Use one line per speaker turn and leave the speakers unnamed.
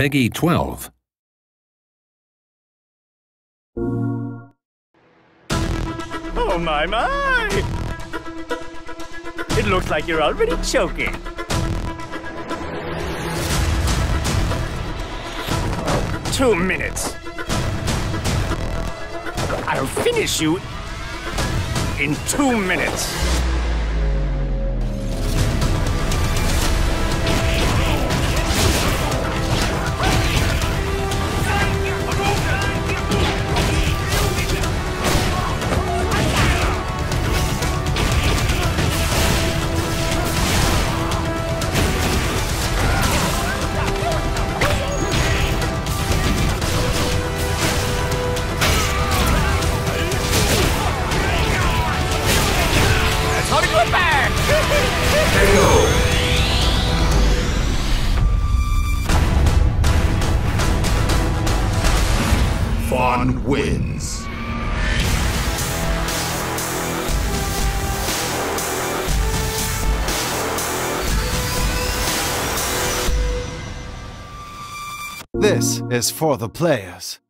Peggy 12.
Oh my my! It looks like you're already choking. Two minutes. I'll finish you in two minutes.
F.A.N.G. wins.
This is for the players.